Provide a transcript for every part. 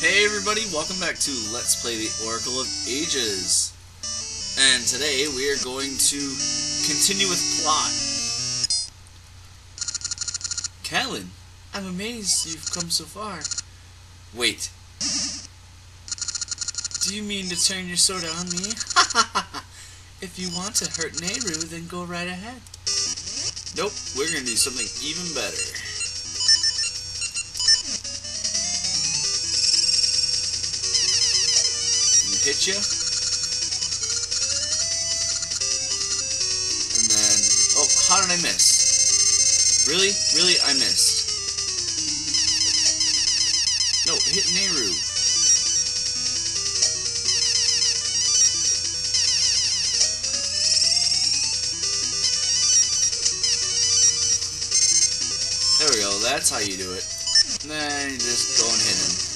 Hey everybody, welcome back to Let's Play the Oracle of Ages. And today we are going to continue with plot. Callan, I'm amazed you've come so far. Wait. Do you mean to turn your sword on me? if you want to hurt Nayru, then go right ahead. Nope, we're gonna do something even better. Hit you. And then, oh, how did I miss? Really? Really? I missed. No, hit Nayru. There we go, that's how you do it. And then you just go and hit him.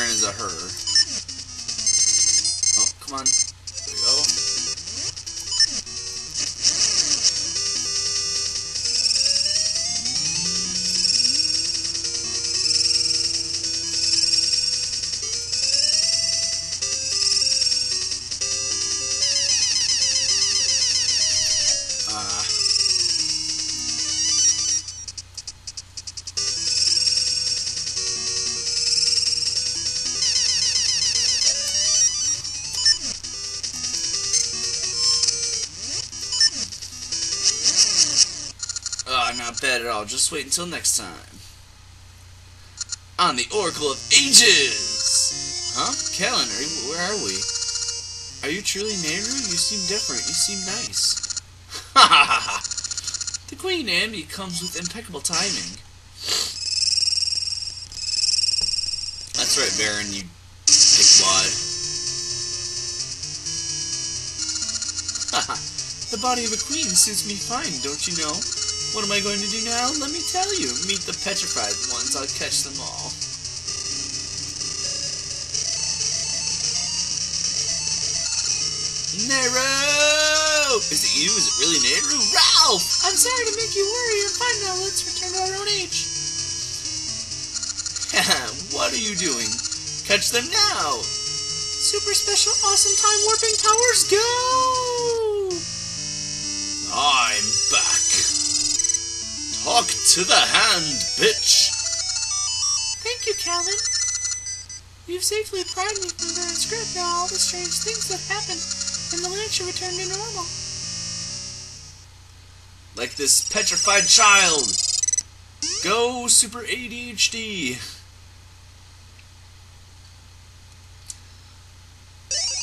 Veran is a her. Oh, come on. All. Just wait until next time. On the Oracle of Ages! Huh? You, where are we? Are you truly Nayru? You seem different. You seem nice. Ha ha ha ha! The Queen Ambi comes with impeccable timing. That's right, Veran, you dickwad. Haha, the body of a queen suits me fine, don't you know? What am I going to do now? Let me tell you. Meet the petrified ones. I'll catch them all. Nayru! Is it you? Is it really Nayru? Ralph! I'm sorry to make you worry. I'm fine now. Let's return to our own age. what are you doing? Catch them now! Super special awesome time warping powers go! To the hand, bitch! Thank you, Calvin. You've safely pried me from Veran's script Now all the strange things that happened in the land should return to normal. Like this petrified child! Go, Super ADHD!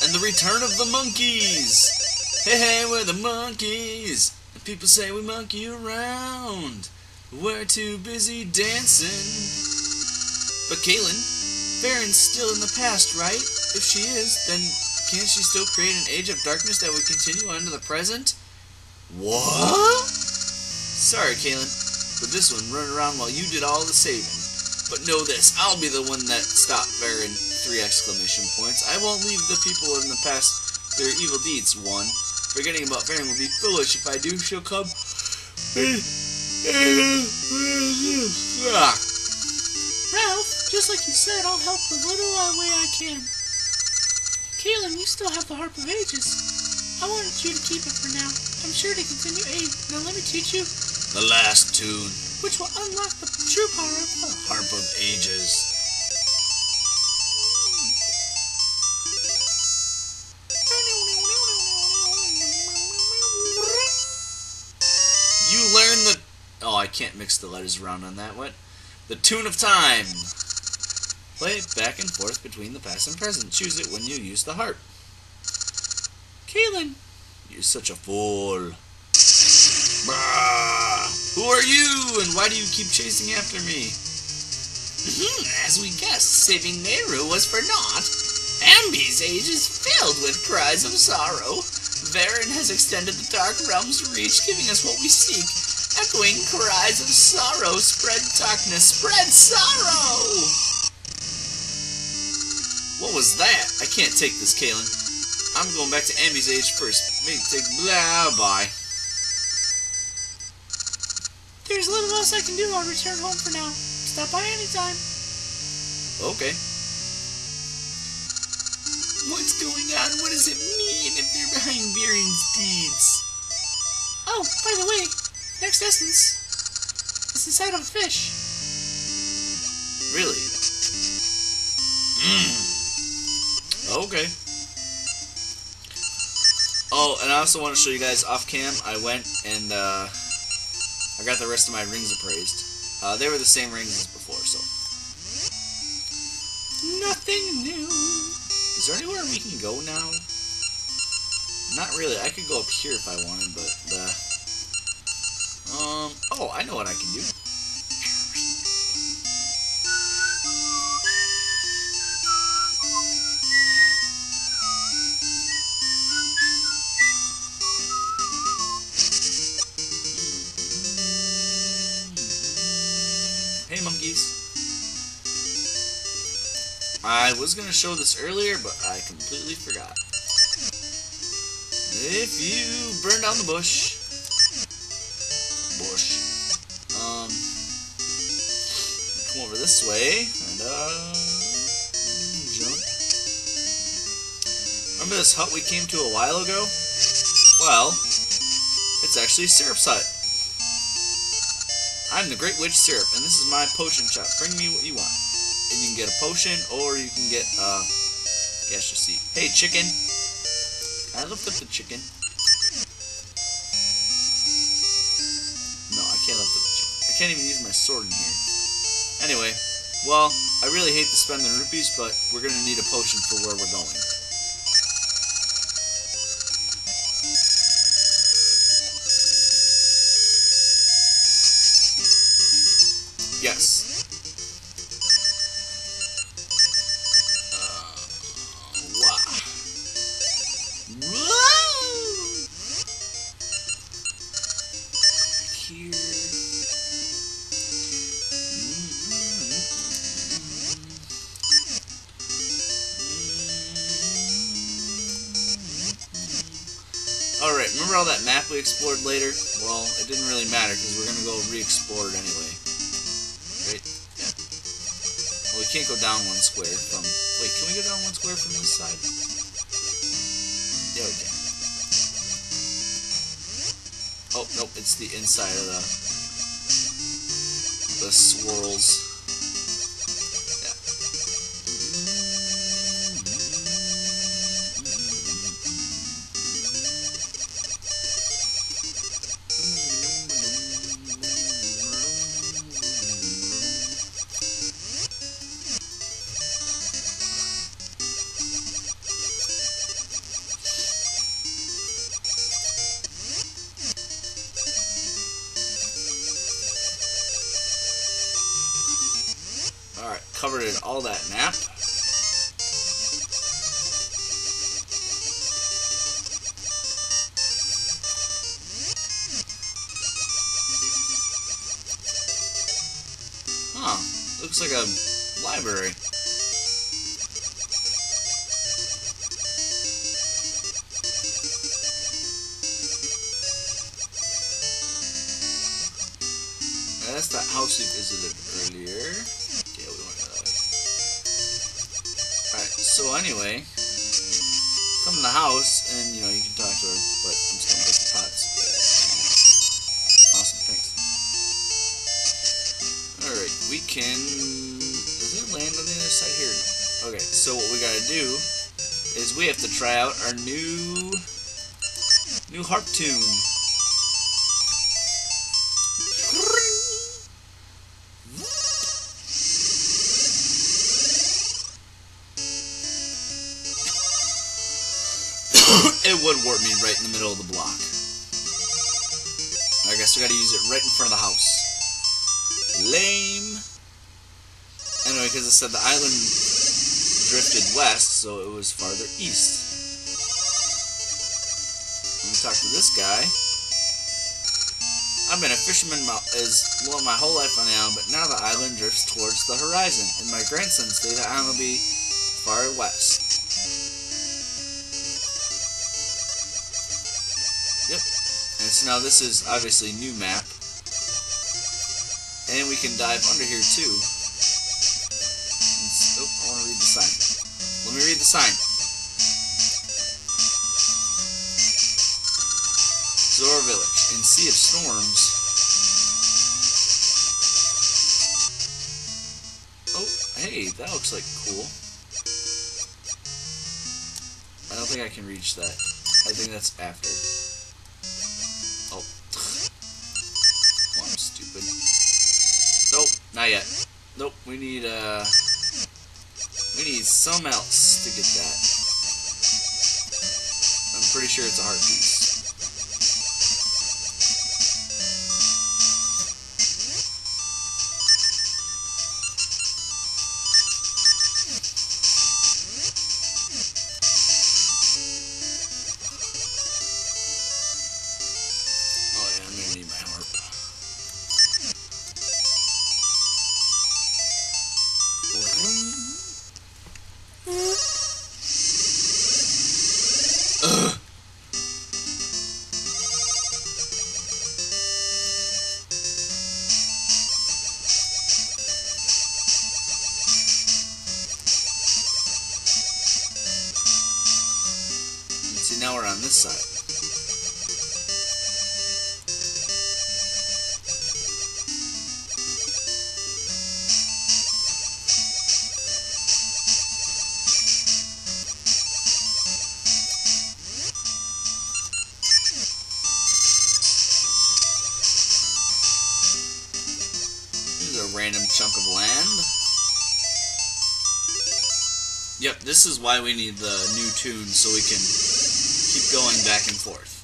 And the return of the monkeys! Hey, hey, we're the monkeys! And people say we monkey around. We're too busy dancing. But Kaylin, Veran's still in the past, right? If she is, then can't she still create an age of darkness that would continue on to the present? What? Sorry, Kaylin, but this one run around while you did all the saving. But know this, I'll be the one that stopped Veran. Three exclamation points. I won't leave the people in the past their evil deeds. One. Forgetting about Veran would be foolish. If I do, she'll come. Ralph, just like you said, I'll help the little way I can. Kaylin, you still have the Harp of Ages. I wanted you to keep it for now. I'm sure to continue aid. Now let me teach you the last tune, which will unlock the true power of the Harp of Ages. Can't mix the letters around on that one. The tune of time. Play it back and forth between the past and present. Choose it when you use the harp. Kaylin, you're such a fool. Who are you, and why do you keep chasing after me? Hmm, as we guessed, saving Nayru was for naught. Ambi's age is filled with cries of sorrow. Veran has extended the Dark Realm's reach, giving us what we seek. Echoing cries of sorrow, spread darkness, spread sorrow! What was that? I can't take this, Kalen. I'm going back to Ambi's age first. Maybe take blah bye. there's little else I can do, I'll return home for now. Stop by anytime. Okay. What's going on? What does it mean if they're behind Veran's deeds? Oh, by the way, next essence is inside of a fish. Really? Mm. Okay. Oh, and I also want to show you guys off cam. I went and uh, I got the rest of my rings appraised. Uh, they were the same rings as before, so. Nothing new. Is there anywhere we can go now? Not really. I could go up here if I wanted, but uh, um. Oh, I know what I can do. Hey, monkeys. I was going to show this earlier, but I completely forgot. If you burn down the bush, bush, this way, and, uh, jump. Remember this hut we came to a while ago? Well, it's actually a Syrup's hut. I'm the Great Witch Syrup, and this is my potion shop. Bring me what you want. And you can get a potion, or you can get, uh, Gasha seed. Hey, chicken! I up the chicken? No, I can't lift the chicken. I can't even use my sword in here. Anyway, well, I really hate to spend the rupees, but we're gonna need a potion for where we're going. Remember all that map we explored later? Well, it didn't really matter because we're going to go re-explore it anyway. Right? Yeah. Well, we can't go down one square from... Wait, can we go down one square from this side? Yeah, we can. Oh, nope, it's the inside of the... The swirls. All that map. Huh, looks like a library. That's that house we visited earlier. So anyway, come in the house and you know you can talk to her, but I'm just gonna break the pots. Awesome, thanks. Alright, we can does it land on the other side here? Okay, so what we gotta do is we have to try out our new new harp tune. It would warp me right in the middle of the block. I guess we gotta use it right in front of the house. Lame. Anyway, because I said the island drifted west, so it was farther east. Let me talk to this guy. I've been a fisherman my, as well my whole life on the island, but now the island drifts towards the horizon, and my grandson say the island will be far west. Now this is obviously new map. And we can dive under here too. Oh, I want to read the sign. Let me read the sign. Zora Village in Sea of Storms. Oh, hey, that looks like cool. I don't think I can reach that. I think that's after. We need, uh... We need some else to get that. I'm pretty sure it's a heart piece. See, now we're on this side. Random chunk of land. Yep, this is why we need the new tune so we can keep going back and forth.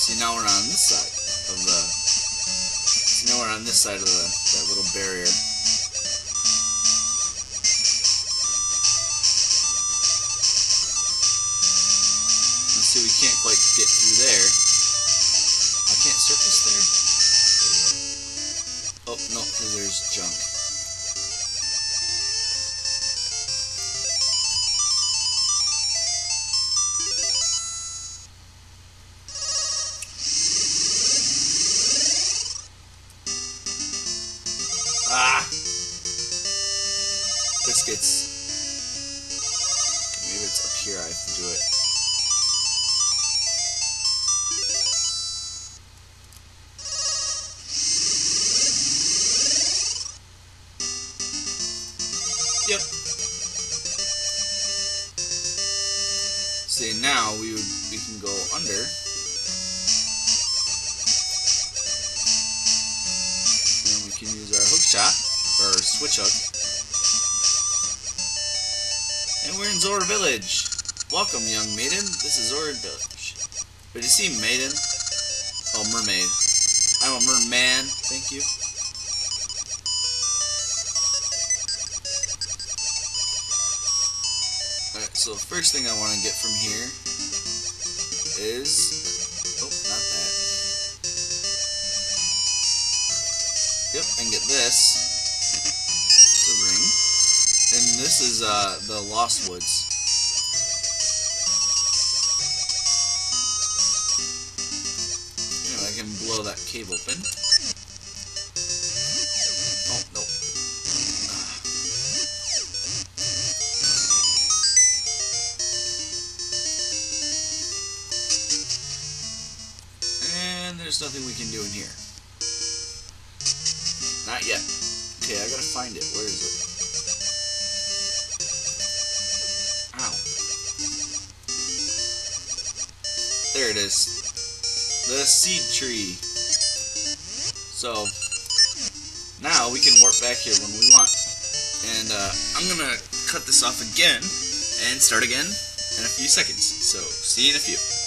See now we're on this side of the see now we're on this side of the that little barrier. And see we can't quite get through there. I can't surface there. There. Oh no, there's junk. Here I to do it. Yep. See now we would we can go under. And we can use our hook shot or switch hook. And we're in Zora Village. Welcome, young maiden. This is Zora Village. Did you see maiden? Oh, mermaid. I'm a merman. Thank you. Alright, so the first thing I want to get from here is. Oh, not that. Yep, and get this. The ring. And this is uh, the Lost Woods. Blow that cave open. Oh, no. And there's nothing we can do in here. Not yet. Okay, I gotta find it. Where is it? Ow. There it is. The seed tree. So, now we can warp back here when we want. And uh, I'm gonna cut this off again and start again in a few seconds. So, see you in a few.